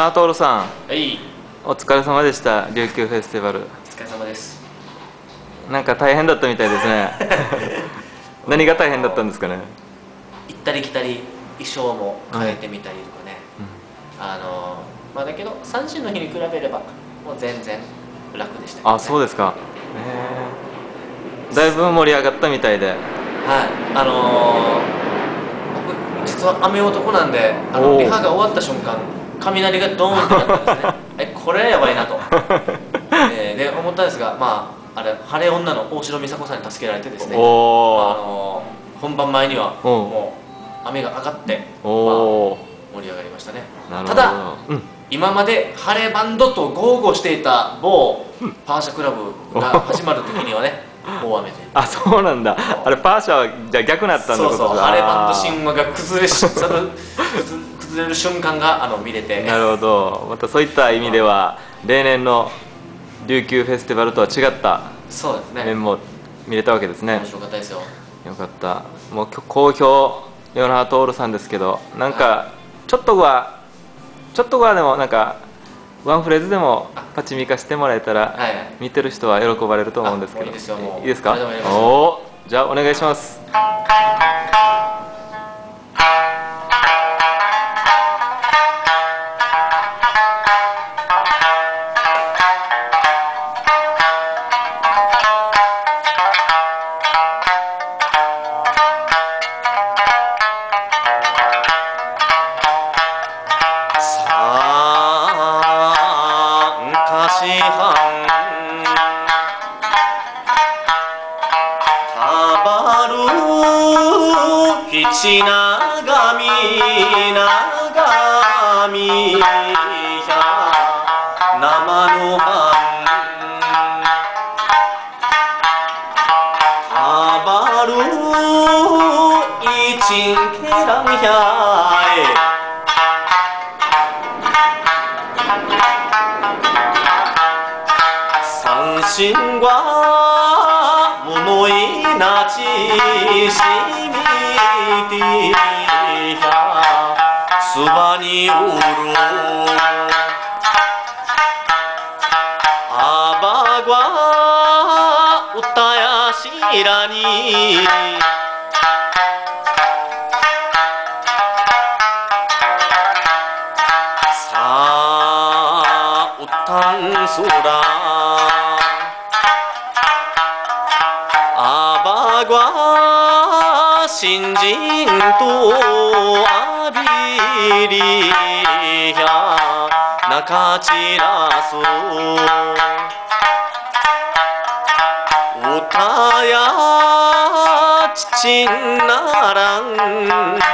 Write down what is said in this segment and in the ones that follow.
ナトールさん。はい。お疲れ様でした。琉球フェスティバル。お疲れ様です。なんか大変だったみたいですね。何が大変だったんですかね？行ったり来たり衣装も変えてみたりとかね、あのまあだけど三振の日に比べればもう全然楽でしたね。あそうですか。へえだいぶ盛り上がったみたいで。はい。あのー僕実は雨男なんであのリハが終わった瞬間雷がドーンってなったんですね。えこれやばいなと、えーで思ったんですがまああれ晴れ女の大城美佐子さんに助けられてですね。おあおのー本番前にはおもう雨が上がっておお盛り上がりましたね。ただうん。今まで晴れバンドと豪語していた某パーシャクラブが始まる時にはね 大雨で。あそうなんだ。あれパーシャはじゃあ逆なったんだそうそう。だ晴れバンド神話が崩れし崩る瞬間があの見れて。なるほど。またそういった意味では例年の琉球フェスティバルとは違ったそうですね。面も見れたわけですね。面白かったですよ。よかった。もう好評ヨナトールさんですけどなんかちょっとはちょっとはでもなんかワンフレーズでもパチミカしてもらえたらはい。はい見てる人は喜ばれると思うんですけど。いいですか？おおじゃあお願いします七長み長みや生の半たばる一んけらんやえ三振は物いなちしてやすばにおるあばが歌やしらにさあ歌んそらあばが新人とあびりや中散らす。歌や父ならん。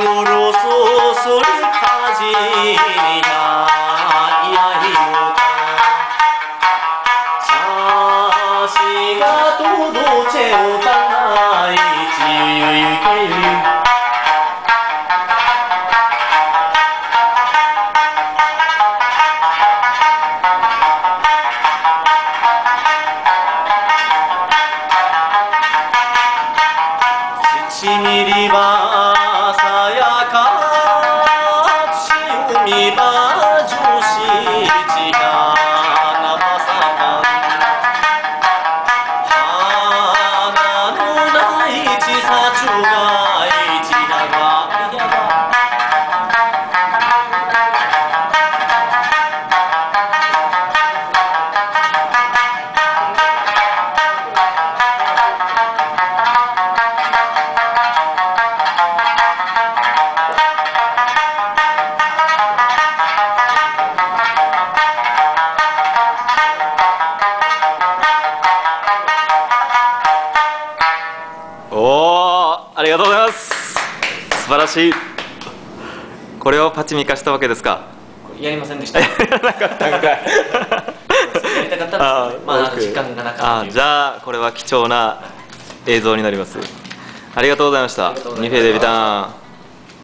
口をろそそりかじにやいやいよ。さしがとどちおたないちゆゆけゆおおありがとうございます。素晴らしい。これをパチミ化したわけですか？やりませんでした。や なかったんかい。りたかったんです。けどねまあ時間がなかったあじゃあこれは貴重な映像になります。ありがとうございました。ニフェデビタン